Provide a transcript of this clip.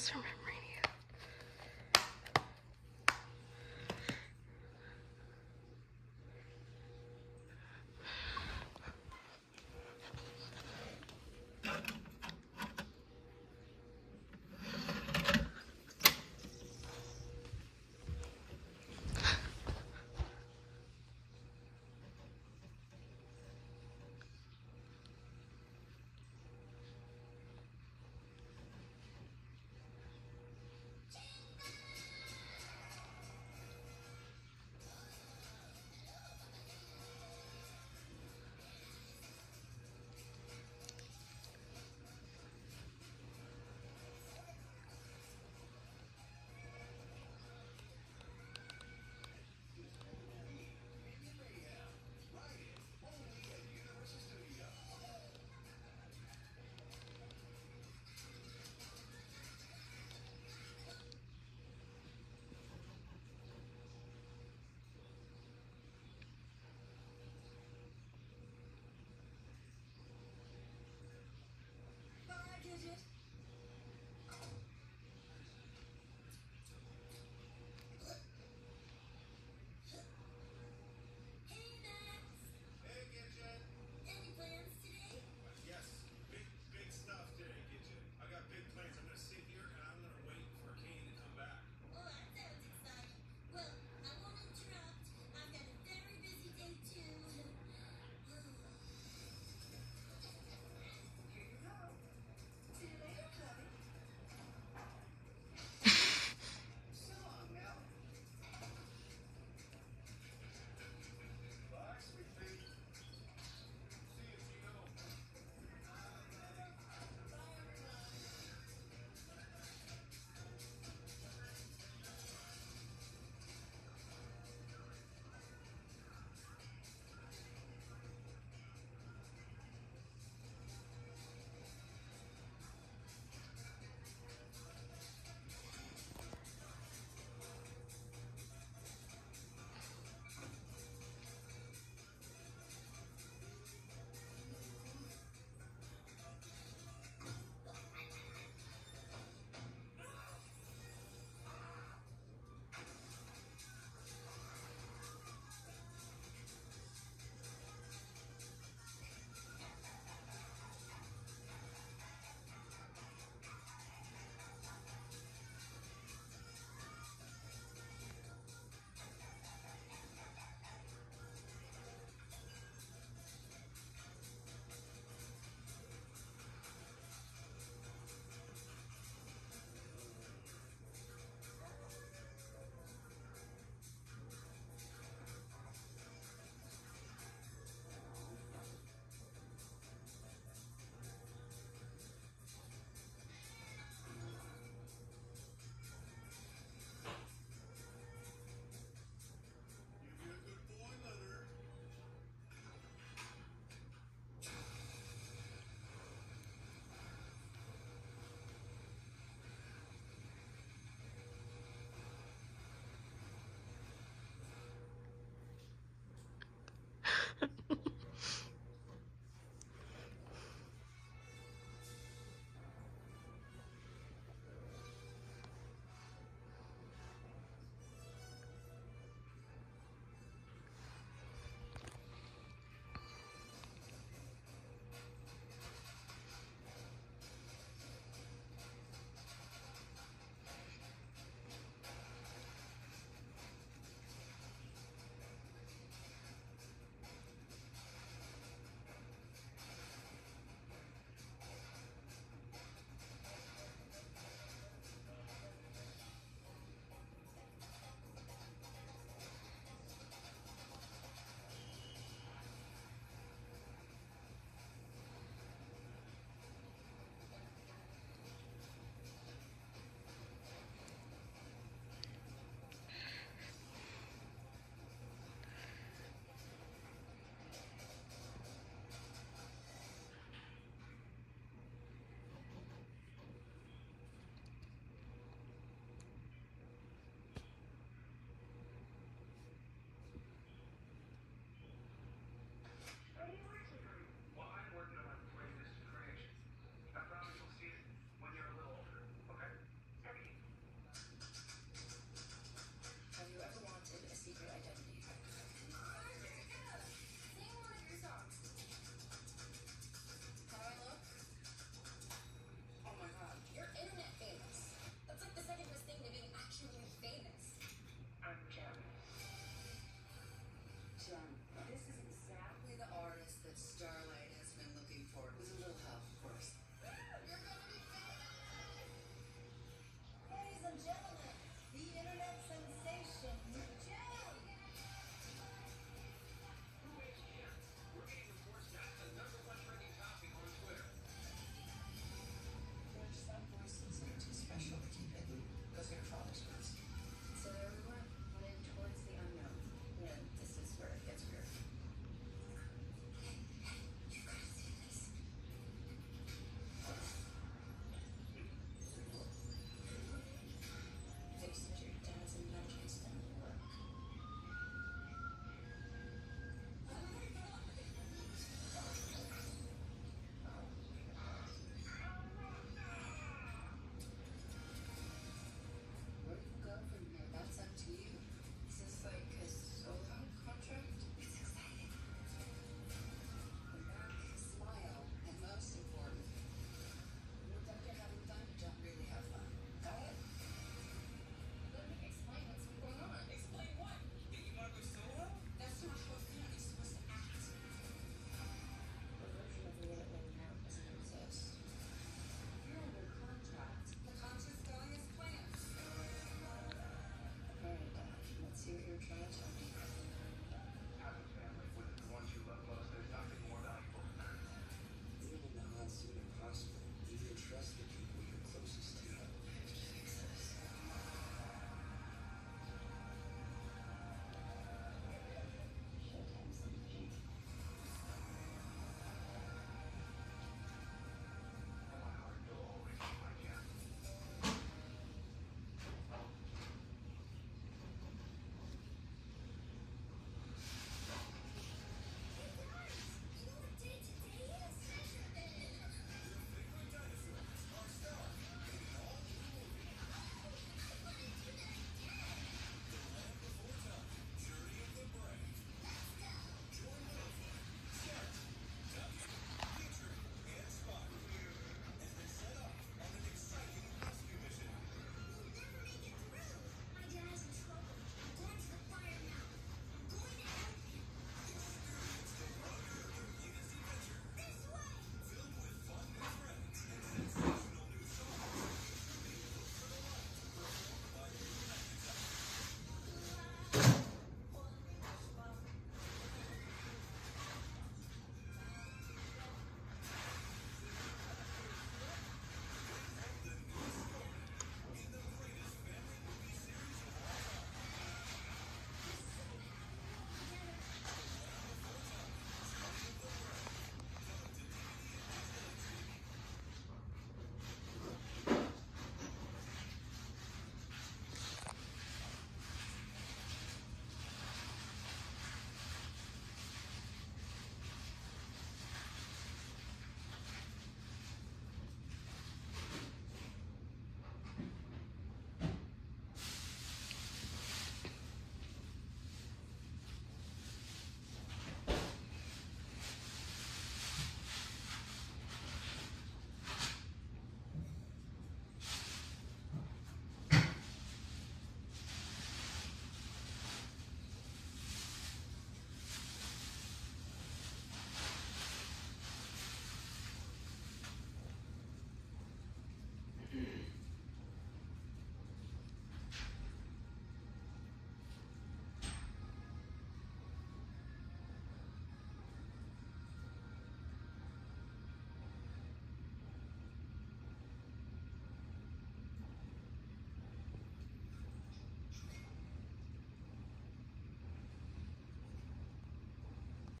guys remember